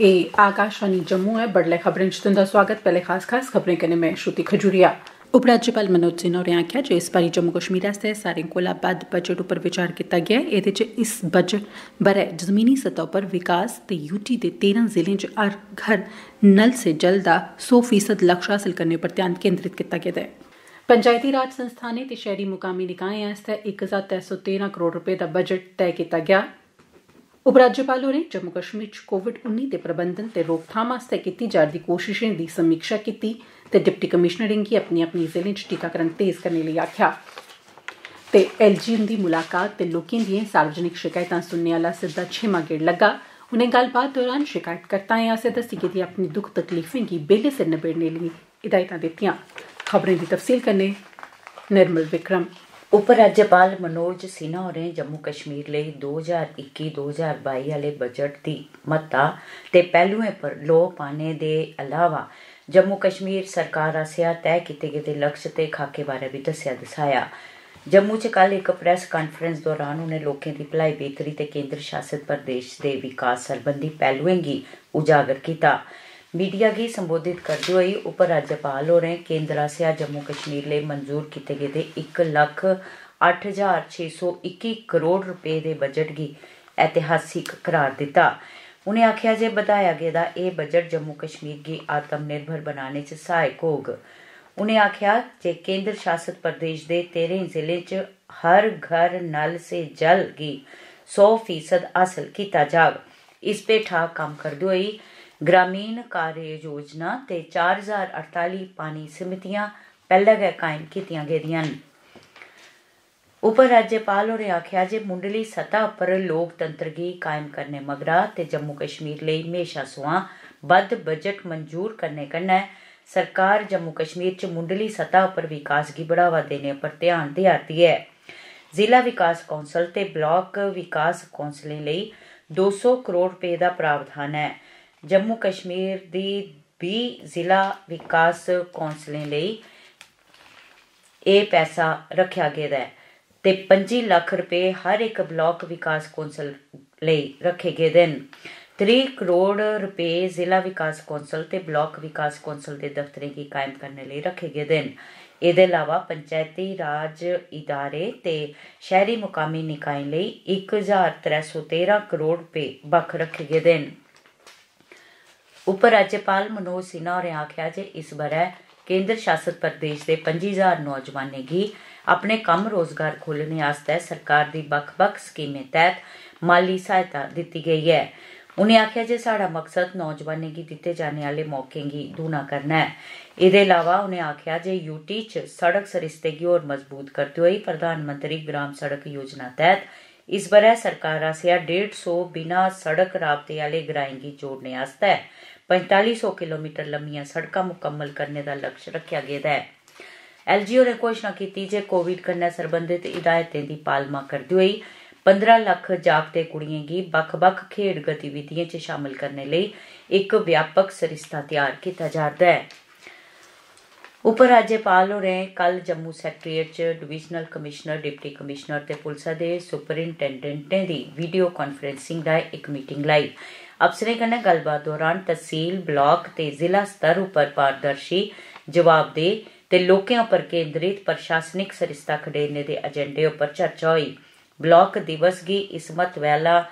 ए आकाशवाणी जम्मू ऐ बडलै खबरें च तुंदा सोआगत पैहले खास खास खबरें कन्नै में श्रुति खजूरिया उपराज्यपाल मनोज सिन्हा होरें आखेआ जे इस बारी जम्मू कश्मीर आस्तै सारें कोला बद्ध बजट उप्पर विचार कीता गेआ ऐ एह्दे च इस बजट ब'रे जमीनी सतह उप्पर विकास ते यूटी दे तेरां जिलें च हर घर नल से जल दा सौ फीसद लक्ष्य हासल करने पर ध्यान केंद्रित कीता गेदा ऐ पंचैती राज संस्थानें ते शैहरी मुकामी निकाएं आस्तै इक हजार त्रै सौ तेरां करोड़ रपे दा बजट तैय कीता गेआ ऐ उपराज्यपाल होरें जम्मू कश्मीर च कोविड उन्नी दे प्रबंधन ते रोकथाम आस्तै कीती जा'रदी कोशिशें दी समीक्षा कीती ते डिप्टी कमिशनरें गी अपनी अपनी जिलें च टीकाकरण तेज करने लेई आखेआ ते एलजी हुंदी मुलाकात ते लोकें दिएं सार्वजनिक शिकायतां सुनने आह्ला सिद्धा छेमा गेड़ लग्गा उनें गल्लबात दौरान शिकायतकर्ताएं आसेआ दस्सी गेदी अपनी दुख तकलीफें गी बेल्ले सिर नबेड़ने लेई हिदायतां दित्तियां ਉਪ ਰਾਜਪਾਲ ਮਨੋਜ ਸਿਨਹਾ ਹੋਰੇ ਜੰਮੂ ਕਸ਼ਮੀਰ ਲਈ 2021-2022 ਵਾਲੇ ਬਜਟ ਦੀ ਮਤਾ ਤੇ ਪਹਿਲੂਆਂ ਪਰ ਲੋ ਪਾਣੇ ਦੇ ਇਲਾਵਾ ਜੰਮੂ ਕਸ਼ਮੀਰ ਸਰਕਾਰ ਆਸਿਆ ਤੈਅ ਕੀਤੇ ਗਏ ਲਕਸ਼ ਤੇ ਖਾਕੇ ਬਾਰੇ ਵੀ ਦੱਸਿਆ ਦਸਾਇਆ। ਜੰਮੂ 'ਚ ਕੱਲ ਇੱਕ ਪ੍ਰੈਸ ਕਾਨਫਰੰਸ ਦੌਰਾਨ ਉਹਨੇ ਲੋਕਾਂ ਦੀ ਭਲਾਈ ਬਿਹਤਰੀ ਤੇ ਕੇਂਦਰ ਸ਼ਾਸਿਤ ਪ੍ਰਦੇਸ਼ ਦੇ ਵਿਕਾਸ ਸਰਬੰਧੀ ਪਹਿਲੂਆਂ ਗੀ ਉਜਾਗਰ ਕੀਤਾ। मीडिया गी संबोधित करदे होई उपराज्यपाल होरें केंद्र आसेआ जम्मू कश्मीर लेई मंजूर कीते गेदे इक लक्ख अट्ठ हजार छे सौ इक्की करोड़ रपे दे बजट गी ऐतिहासिक करार दित्ता उनें आखेआ जे बधाया गेदा एह् बजट जम्मू कश्मीर गी आत्मनिर्भर बनाने च सहायक होग उनें आखेआ जे केंद्र शासित प्रदेश दे तेरें जिलें च हर घर नल से जल गी सौ फीसद हासल कीता जाग इस पेठा कम्म करदे होई ग्रामीण कार्य योजना ते चार हजार अड़ताली पानी समितियां पैह्ले गै कायम कीतियां गेदियां न उपराज्यपाल होरें आखेआ जे मुंडली सतह उप्पर लोकतंत्र गी कायम करने मगरा ते जम्मू कश्मीर लेई म्हेशा सोआं बद्ध बजट मंजूर करने कन्नै सरकार जम्मू कश्मीर च मुंडली सतह उप्पर विकास गी बढ़ावा देने पर ध्यान देआरदी ऐ जिला विकास कौंसल ते ब्लाक विकास कौंसलें लेई 200 करोड़ रपे दा प्रावधान ऐ ਜੰਮੂ ਕਸ਼ਮੀਰ ਦੀ 20 ਜ਼ਿਲ੍ਹਾ ਵਿਕਾਸ ਕੌਂਸਲ ਲਈ ਇਹ ਪੈਸਾ ਰੱਖਿਆ ਗਿਆ ਹੈ ਤੇ 25 ਲੱਖ ਰੁਪਏ ਹਰ ਇੱਕ ਬਲਾਕ ਵਿਕਾਸ ਕੌਂਸਲ ਲਈ ਰੱਖੇ ਗਏ ਹਨ 3 ਕਰੋੜ ਰੁਪਏ ਜ਼ਿਲ੍ਹਾ ਵਿਕਾਸ ਕੌਂਸਲ ਤੇ ਬਲਾਕ ਵਿਕਾਸ ਕੌਂਸਲ ਦੇ ਦਫ਼ਤਰੇ ਕੀ ਕਾਇਮ ਕਰਨ ਲਈ ਰੱਖੇ ਗਏ ਹਨ ਇਹਦੇ ਇਲਾਵਾ ਪੰਚਾਇਤੀ ਰਾਜ ਇਦਾਰੇ ਤੇ ਸ਼ਹਿਰੀ ਮੁਕਾਮੀ ਨਿਕਾਇ ਲਈ 1313 ਕਰੋੜ ਰੁਪਏ ਬਖ ਰੱਖੇ ਗਏ ਹਨ ਉਪ ਰਾਜਪਾਲ ਮਨੋਜ ਸਿਨਹਾ ਹੋਰ ਆਖਿਆ ਜੇ ਇਸ ਬਾਰੇ ਕੇਂਦਰ ਸ਼ਾਸਿਤ ਪ੍ਰਦੇਸ਼ ਦੇ 25000 ਨੌਜਵਾਨੇ ਗੀ ਆਪਣੇ ਕੰਮ ਰੋਜ਼ਗਾਰ ਖੋਲ੍ਹਣੇ ਆਸਤੇ ਸਰਕਾਰ ਦੀ ਵੱਖ-ਵੱਖ ਸਕੀਮੇ ਤਹਿਤ ਮਾਲੀ ਸਹਾਇਤਾ ਦਿੱਤੀ ਗਈ ਹੈ। ਉਨੇ ਆਖਿਆ ਜੇ ਸਾਡਾ ਮਕਸਦ ਨੌਜਵਾਨੇ ਕੀ ਦਿੱਤੇ ਜਾਣੇ ਵਾਲੇ ਮੌਕੇ ਕੀ ਦੂਣਾ ਕਰਨਾ ਹੈ। ਇਹਦੇ ਇਲਾਵਾ ਉਨੇ ਆਖਿਆ ਜੇ ਯੂਟੀ ਚ ਸੜਕ ਸਰਿਸਤੇ ਕੀ ਹੋਰ ਮਜ਼ਬੂਤ ਕਰਤੇ ਹੋਏ ਪ੍ਰਧਾਨ ਮੰਤਰੀ ਗ੍ਰਾਮ ਸੜਕ ਯੋਜਨਾ ਤਹਿਤ ਇਸ ਬਰੇ ਸਰਕਾਰ ਆਸਿਆ 150 ਬਿਨਾ ਸੜਕ ਰਾਬਤੇ ਵਾਲੇ ਗ੍ਰਾਈਂ ਕੀ ਜੋੜਨੇ ਆਸਤਾ 4500 ਕਿਲੋਮੀਟਰ ਲੰਮੀਆਂ ਸੜਕਾਂ ਮੁਕੰਮਲ ਕਰਨ ਦਾ ਲਕਸ਼ ਰੱਖਿਆ ਗਿਆ ਹੈ ਐਲਜੀਓ ਨੇ ਘੋਸ਼ਣਾ ਕੀਤੀ ਜੇ ਕੋਵਿਡ ਕਰਨਾ ਸੰਬੰਧਿਤ ਹਦਾਇਤਾਂ ਦੀ ਪਾਲਮਾ ਕਰਦੇ ਹੋਏ 15 ਲੱਖ ਜਾਗਤੇ ਕੁੜੀਆਂ ਗੀ ਵੱਖ-ਵੱਖ ਖੇਡ ਗਤੀਵਿਧੀਆਂ 'ਚ ਸ਼ਾਮਲ ਕਰਨ ਲਈ ਇੱਕ ਵਿਆਪਕ ਸਰਿਸਤਾ ਤਿਆਰ ਕੀਤਾ ਜਾਂਦਾ ਹੈ ਉਪ ਰਾਜਪਾਲ ਹੋਰੇ ਕੱਲ ਜੰਮੂ ਸੈਕਟਰੀਏਟ 'ਚ ਡਿਵੀਜ਼ਨਲ ਕਮਿਸ਼ਨਰ ਡਿਪਟੀ ਕਮਿਸ਼ਨਰ ਤੇ ਪੁਲਿਸ ਦੇ ਸੁਪਰਿੰਟੈਂਡੈਂਟ ਦੀ ਵੀਡੀਓ ਕਾਨਫਰੈਂਸਿੰਗ ਦਾ ਇੱਕ ਮੀਟਿੰਗ ਲਾਈ ਅਫਸਰੇ ਕਨੇ ਗੱਲਬਾਤ ਦੌਰਾਨ ਤਹਿਸੀਲ ਬਲਾਕ ਤੇ ਜ਼ਿਲ੍ਹਾ ਸਤਰ ਉੱਪਰ ਪਾਰਦਰਸ਼ੀ ਜਵਾਬਦੇਹ ਤੇ ਲੋਕਾਂ ਉੱਪਰ ਕੇਂਦਰਿਤ ਪ੍ਰਸ਼ਾਸਨਿਕ ਸਰਿਸਤਾ ਖੜੇਨੇ ਦੇ ਏਜੰਡੇ ਉੱਪਰ ਚਰਚਾ ਹੋਈ। ਬਲਾਕ ਦਿਵਸ ਗੀ ਇਸਮਤ ਵੈਲਾ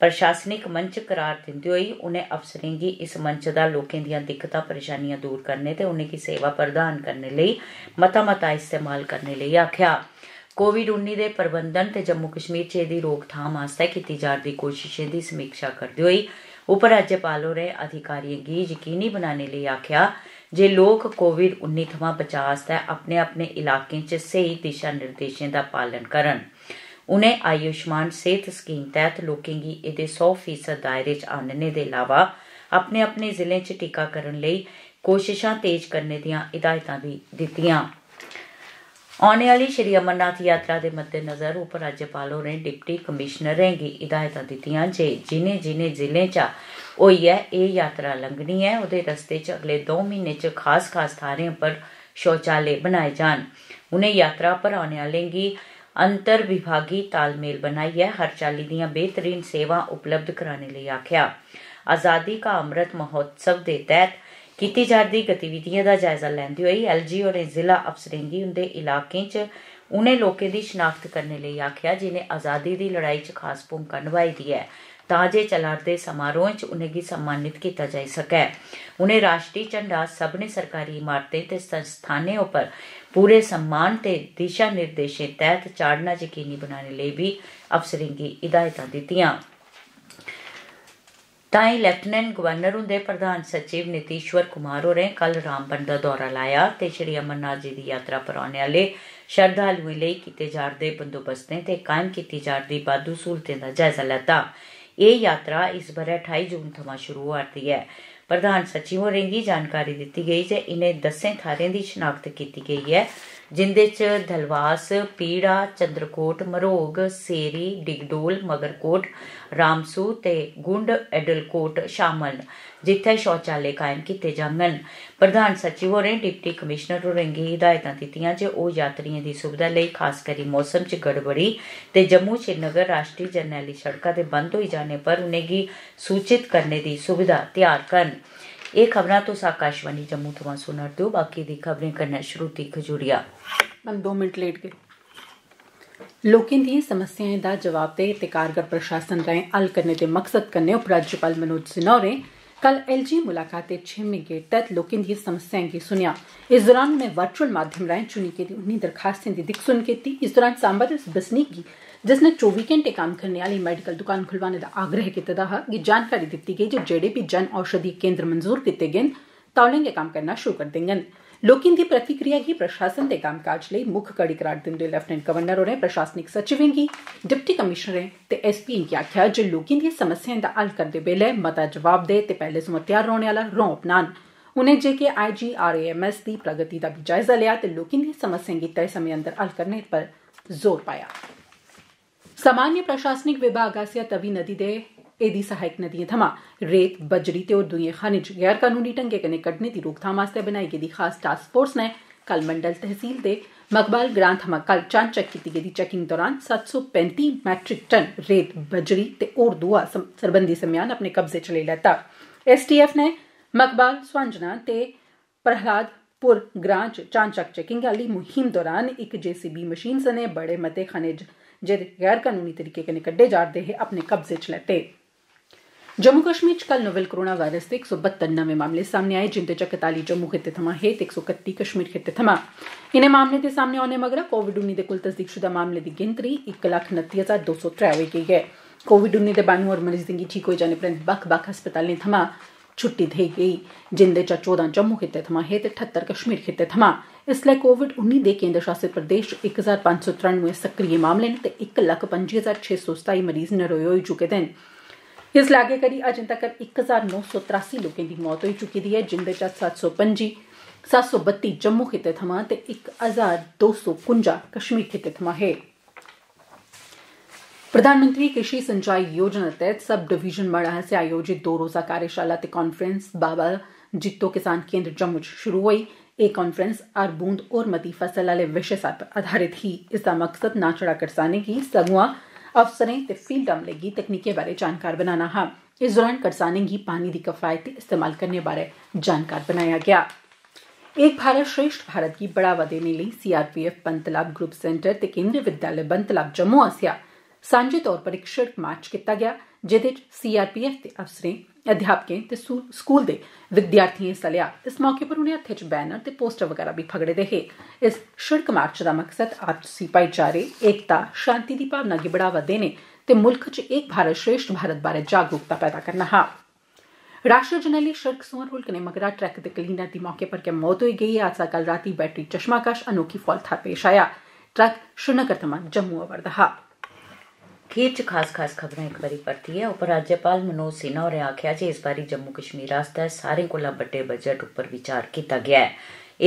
ਪ੍ਰਸ਼ਾਸਨਿਕ ਮੰਚ ਕਰਾਰ ਦਿੰਦੇ ਹੋਈ ਉਹਨੇ ਅਫਸਰਾਂ ਦੀ ਇਸ ਮੰਚ ਦਾ ਲੋਕਾਂ ਦੀਆਂ ਦਿੱਕਤਾਂ, ਪਰੇਸ਼ਾਨੀਆਂ ਦੂਰ ਕਰਨੇ ਤੇ ਉਹਨੇ ਕੀ ਸੇਵਾ ਪ੍ਰਦਾਨ ਕਰਨ ਲਈ ਮਤਾ ਮਤਾ ਇਸਤੇਮਾਲ ਕਰਨ ਲਈ ਆਖਿਆ। ਕੋਵਿਡ-19 ਦੇ ਪ੍ਰਬੰਧਨ ਤੇ ਜੰਮੂ ਕਸ਼ਮੀਰ 'ਚ ਇਹਦੀ ਰੋਕਥਾਮ ਆਸਤੇ ਕੀਤੀ ਜਾ ਰਹੀ ਕੋਸ਼ਿਸ਼ਾਂ ਦੀ ਸਮੀਖਿਆ ਕਰਦੇ ਹੋਏ ਉਪ ਰਾਜਪਾਲ ਹੋਰੇ ਅਧਿਕਾਰੀਆਂ ਗੀ ਯਕੀਨੀ ਬਣਾਉਣ ਲਈ ਆਖਿਆ ਜੇ ਲੋਕ ਕੋਵਿਡ-19 ਤੋਂ ਬਚਾਅ ਆਸਤੇ ਆਪਣੇ ਆਪਣੇ ਇਲਾਕੇ 'ਚ ਸਹੀ ਦਿਸ਼ਾ ਨਿਰਦੇਸ਼ਾਂ ਦਾ ਪਾਲਣ ਕਰਨ ਉਨੇ ਆਯੁਸ਼ਮਾਨ ਸਿਹਤ ਸਕੀਮ ਤਹਿਤ ਲੋਕਾਂ ਦੀ ਇਹਦੇ 100% ਦਾਇਰੇ 'ਚ ਆਣਨੇ ਦੇ ਇਲਾਵਾ ਆਪਣੇ ਆਪਣੇ ਜ਼ਿਲ੍ਹੇ 'ਚ ਟੀਕਾਕਰਨ ਲਈ ਕੋਸ਼ਿਸ਼ਾਂ ਤੇਜ਼ ਕਰਨ ਦੀਆਂ ਹਿਦਾਇਤਾਂ ਵੀ ਦਿੱਤੀਆਂ। आने वाली श्री अमरनाथ यात्रा के मद्देनजर उपराज्यपाल होरें डिप्टी कमिश्नरें गी हिदायतां दित्तियां जे जिनें जिनें जिलें चा होइयै एह् यात्रा लंघनी ऐ ओह्दे रस्ते च अगले दो म्हीने च खास खास थाह्रें पर शौचालय बनाए जान उनें यात्रा पर औने आह्लें गी अंतर विभागी तालमेल बनाइयै हर चाल्ली दियां बेहतरीन सेवां उपलब्ध कराने लेई आखेआ आजादी का अमृत महोत्सव दे तैह्त ਕੀਤੀ ਜਾਂਦੀ ਗਤੀਵਿਧੀਆਂ ਦਾ ਜਾਇਜ਼ਾ ਲੈਂਦੇ ਹੋਏ ਐਲਜੀ ਔਰ ਜ਼ਿਲ੍ਹਾ ਅਫਸਰੇਂਗੀ ਹੁੰਦੇ ਇਲਾਕੇ 'ਚ ਉਹਨੇ ਲੋਕੇ ਦੀ ਸ਼ਨਾਖਤ ਕਰਨ ਲਈ ਆਖਿਆ ਜਿਨੇ ਆਜ਼ਾਦੀ ਦੀ ਲੜਾਈ 'ਚ ਖਾਸ ਭੂਮਿਕਾ ਨਿਭਾਈ ਦੀ ਹੈ। ਤਾਜੇ ਚਲਾਰਦੇ ਸਮਾਰੋਹ 'ਚ ਉਹਨੇ ਕੀ ਸਨਮਾਨਿਤ ਕੀਤਾ ਜਾ ਸਕੇ ਉਹਨੇ ਰਾਸ਼ਟਰੀ ਝੰਡਾ ਸਭ ਨੇ ਸਰਕਾਰੀ ਇਮਾਰਤੇ ਤੇ ਸੰਸਥਾਨੇ ਉਪਰ ਪੂਰੇ ਸਨਮਾਨ ਤੇ ਦਿਸ਼ਾ ਨਿਰਦੇਸ਼ੇ ਤਹਿਤ ਚਾੜਨਾ ਯਕੀਨੀ ਬਣਾਉਣ ਲਈ ਵੀ ਅਫਸਰਿੰਗੀ ਹਦਾਇਤਾਂ ਦਿੱਤੀਆਂ। ਤਾਂ ਹੀ ਲੈਫਟੀਨੈਂਟ ਗਵਰਨਰ ਹੁੰਦੇ ਪ੍ਰਧਾਨ ਸਚਿਵ ਨਿਤੀਸ਼ਵਰ ਕੁਮਾਰ ਹੋਰੇ ਕੱਲ ਰਾਮਬਨ ਦਾ ਦੌਰਾ ਲਾਇਆ ਤੇ ਸ਼੍ਰੀ ਅਮਰਨਾਥ ਜੀ ਦੀ ਯਾਤਰਾ ਪਰ ਆਉਣ ਵਾਲੇ ਸ਼ਰਧਾਲੂਆਂ ਲਈ ਕੀਤੇ ਜਾਂਦੇ ਬੰਦੋਬਸਤਾਂ ਤੇ ਕਾਇਮ ਕੀਤੀ ਜਾਂਦੀ ਬਾਦੂ ਸਹੂਲਤਾਂ ਦਾ ਜਾਇਜ਼ਾ ਲਿਆ ਇਹ ਯਾਤਰਾ ਇਸ ਬਰੇ 28 ਜੂਨ ਤੋਂ ਸ਼ੁਰੂ ਹੋਈ ਹੈ। ਪ੍ਰਧਾਨ ਸਚਿਵ ਹੋਰਾਂ ਦੀ ਜਾਣਕਾਰੀ ਦਿੱਤੀ ਗਈ ਜੇ ਇਹਨੇ ਦੱਸੇ ਥਾਰਿਆਂ ਦੀ ਸ਼ਨਾਖਤ ਕੀਤੀ ਗਈ ਹੈ। ਜਿੰਦੇ ਚ ਧਲਵਾਸ, ਪੀੜਾ, ਚੰਦਰਕੋਟ, ਮਰੋਗ, ਸੇਰੀ, ਡਿਗਡੋਲ, ਮਗਰਕੋਟ, ਰਾਮਸੂ ਤੇ ਗੁੰਡ, ਐਡਲਕੋਟ ਸ਼ਾਮਲ, ਜਿੱਥੇ ਸ਼ੌਚਾਲੇ ਕਾਇਮ ਕੀਤੇ ਜਾਣਨ ਪ੍ਰਧਾਨ ਸਚਿਵ ਹੋਰੇ, ਡਿਪਟੀ ਕਮਿਸ਼ਨਰ ਹੋਰੰਗੀ ਹਦਾਇਤਾਂ ਦਿੱਤੀਆਂ ਜੇ ਉਹ ਯਾਤਰੀਆਂ ਦੀ ਸੁਵਿਧਾ ਲਈ, ਖਾਸ ਕਰੀ ਮੌਸਮ 'ਚ ਗੜਬੜੀ ਤੇ ਜੰਮੂ ਸ਼੍ਰੀਨਗਰ ਰਾਸ਼ਟਰੀ ਜਰਨੈਲੀ ਸੜਕਾਂ ਦੇ ਬੰਦ ਹੋਈ ਜਾਣੇ ਪਰ ਉਨੇਗੀ ਸੂਚਿਤ ਕਰਨੇ ਦੀ ਸੁਵਿਧਾ ਤਿਆਰ ਕਰਨ। ਇਹ ਖਬਰਾਂ ਤੋਂ ਆਕਾਸ਼ਵਾਣੀ ਜੰਮੂ ਤੋਂ ਸੁਣਰ ਦਿਓ ਬਾਕੀ ਦੀ ਖਬਰਾਂ ਕਰਨਾ ਸ਼੍ਰੂਤੀ ਖਜੂਰੀਆ ਮੈਂ 2 ਮਿੰਟ ਲੇਟ ਗਈ ਲੋਕਾਂ ਦੀ ਸਮੱਸਿਆਵਾਂ ਦਾ ਜਵਾਬ ਦੇ ਤੇ ਕਾਰਗਰ ਪ੍ਰਸ਼ਾਸਨ ਰਾਹੀਂ ਹੱਲ ਕਰਨੇ ਦੇ ਮਕਸਦ ਕਰਨੇ ਉਪ राज्यपाल मनोज सिन्हा ने कल एलजी मुलाकात के छेमें गेट तहत लोकें दी समस्याएं गी सुनिया इस दौरान उनें वर्चुअल माध्यम राएं चुनी गेदी उन्नी दरखास्तें दी दिक्ख सुन कीती इस दौरान सांबा दे बसनीक गी जिसने 24 घंटे कम्म करने आह्ली मेडिकल दुकान खुलवाने दा आग्रह कीते दा हा गी जानकारी दित्ती गेई जे जेड़े बी जन औषधि केंद्र मंजूर कीते गे न तौले गै कम्म करना शुरू करी देङन लोकें दी प्रतिक्रिया गी प्रशासन दे कम्मकाज लेई मुक्ख कड़ी करार दिंदे होई लेफ्टिनेंट गवर्नर होरें प्रशासनिक सचिवें गी डिप्टी कमिशनरें ते एसपी गी आखेआ जे लोकें दी समस्याएं दा हल करदे बेल्लै मता जवाबदेह ते पैहले सोयां त्यार रौहने आह्ला रौं अपनान उनें जेके आईजीआरएएमएस दी प्रगति दा बी जायजा लेआ ते लोकें दी समस्याएं गी तय समें अंदर हल करने पर जोर पाया सामान्य प्रशासनिक विभाग आसेआ तवी नदी दे एदी सहायक नदियें थमां रेत बजरी ते होर दुइयें खनिज गैर कनूनी ढंगै कन्नै कड्ढने दी रोकथाम आस्तै बनाई गेदी खास टास्क फोर्स नै कल मंडल तहसील दे मकबाल ग्रां थमां कल चांचक कीती गेदी चैकिंग दौरान सत्त सौ पैंती मैट्रिक टन रेत बजरी ते होर दुआ सरबंधी समेयान अपने कब्जे च लेई लैता एसटीएफ नै मकबाल स्वांजना ते प्रहलादपुर ग्रां च चांचक चैकिंग आह्ली मुहिम दौरान इक जेसीबी मशीन सने बड़े मते खनिज जेह्दे गैर कनूनी तरीके कन्नै कड्ढे जा'रदे हे अपने कब्जे च लैते। जम्मू कश्मीर च कल नोवेल कोरोना वायरस दे इक सौ बत्तर नमें मामले सामने आए, जिंदे च कताली जम्मू खित्ते थमां हे ते इक सौ कत्ती कश्मीर खित्ते थमां। इनें मामलें दे सामने औने मगरा कोविड उन्नी दे कुल तस्दीकशुदा मामले दी गिनतरी इक लक्ख नत्ती हज़ार दो सौ त्रै होई गेई ऐ। कोविड उन्नी दे बानु होर मरीजें गी ठीक होई जाने परैंत बक्ख बक्ख अस्पतालें थमां छुट्टी देई गेई, जिंदे चा चौदां जम्मू खित्ते थमां हे ते ठत्तर कश्मीर खित्ते थमां। इसलै कोविड उन्नी दे केंद्र शासित प्रदेश च इक हज़ार पंज सौ त्रानुए सक्रिय मामले न ते इक लक्ख पंजी हज़ार छे सौ सताई मरीज़ नरोए होई चुके दे न। इस लागै करी अजें तक्कर इक हज़ार नौ सौ त्रासी लोकें दी मौत होई चुकी दी ऐ, जिंदे चा सत्त सौ पंजी, सत्त सौ बत्ती जम्मू खित्ते थमां ते इक हज़ार दो सौ कुंजा कश्मीर खित्ते थमां हे। प्रधानमंत्री कृषि सिंचाई योजना तहत सब डिवीज़न मड़ा आसेआ आयोजित दो रोजा कार्यशाला ते कांफ्रेंस बाबा जित्तो किसान केंद्र जम्मू च शुरू होई। एह् कांफ्रेंस हर बूंद होर मती फ़सल विशे पर आधारित ही। इसदा मकसद ना छड़ा करसानें गी सगुआं, अफसरें ते फ़ील्ड अमले गी तकनीकें बारै जानकार बनाना हा। इस दौरान करसानें गी पानी दी कफायती इस्तेमाल करने बारै जानकार बनाया गेआ एक भारत श्रेष्ठ भारत गी बढ़ावा देने लेई सीआरपीएफ पंतलाब ग्रुप सेंटर ते केंद्रीय विद्यालय पंतलाब जम्मू आसेआ सांझे तौर पर इक शिड़क मार्च कीता गेआ जेह्दे च सीआरपीएफ दे अफसरें अध्यापकें ते स्कूल दे विद्यार्थिएं हिस्सा लेआ इस मौके पर उनें हत्थै च बैनर ते पोस्टर वगैरा बी फगड़े दे हे इस शिड़क मार्च दा मकसद आपसी भाईचारे एकता शांति दी भावना गी बढ़ावा देने ते मुल्ख च एक भारत श्रेष्ठ भारत बारै जागरूकता पैदा करना हा राष्ट्रीय जरनैली शिड़क सोयां रुलकने मगरा ट्रैक दे क्लीनर दी मौके पर गै मौत होई गेई हादसा कल रातीं बैटरी चश्मा कश अनोखी फौल थाह्र पेश आया ट्रक श्रीनगर थमां जम्मू आवा'रदा हा खीर च खास खास खबरां इक बारी परतियै उपराज्यपाल मनोज सिन्हा होरें आखेआ जे इस बारी जम्मू कश्मीर आस्तै सारें कोला बड्डे बजट उप्पर विचार कीता गेआ ऐ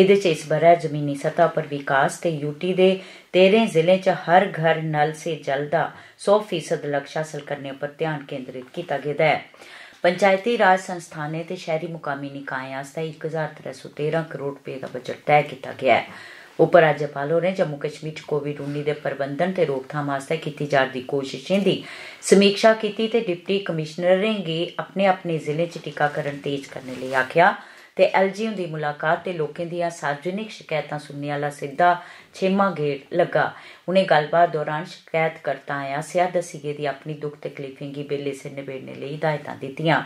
एह्दे च इस ब'रै जमीनी सतह पर विकास ते यूटी दे तेरें जिलें च हर घर नल से जल दा सौ फीसद लक्ष्य हासल करने उप्पर ध्यान केंद्रित कीता गेदा ऐ पंचायती राज संस्थानें ते शैह्री मुकामी निकाएं आस्तै इक हजार त्रै सौ तेरां करोड़ रपेऽ दा बजट तैऽ कीता गेआ ऐ उपराज्यपाल होरें जम्मू कश्मीर च कोविड 19 दे प्रबंधन ते रोकथाम आस्तै कीती जा'रदी कोशिशें दी समीक्षा कीती ते डिप्टी कमिशनरें गी अपने अपने जिलें च टीकाकरण तेज करने लेई आखेआ ते एलजी हुंदी मुलाकात ते लोकें दियां सार्वजनिक शकैतां सुनने आह्ला सिद्धा छेमा गेड़ लग्गा उनें गल्लबात दौरान शकैतकर्ताएं आसेआ दस्सी गेदी अपनी दुख तकलीफें गी बेल्ले सिर नबेड़ने लेई हिदायतां दित्तियां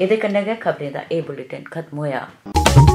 एह्दे कन्नै गै खबरें दा एह् बुलेटिन खत्म होआ